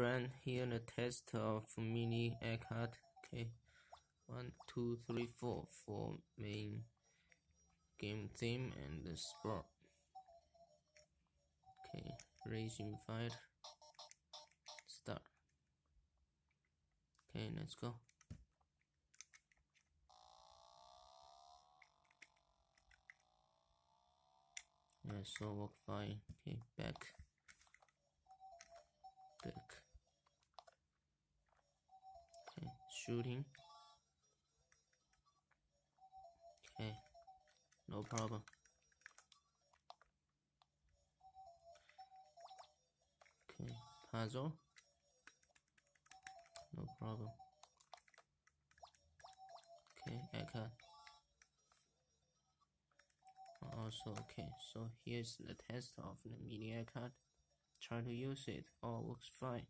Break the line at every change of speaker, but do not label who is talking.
friend, here the test of mini arcade. Okay, one, two, three, four for main game theme and the sport. Okay, racing fight. Start. Okay, let's go. Yeah, so work fine. Okay, back. Shooting. Okay, no problem. Okay, puzzle. No problem. Okay, arcade. Also, okay, so here's the test of the mini arcade. Try to use it, all works fine.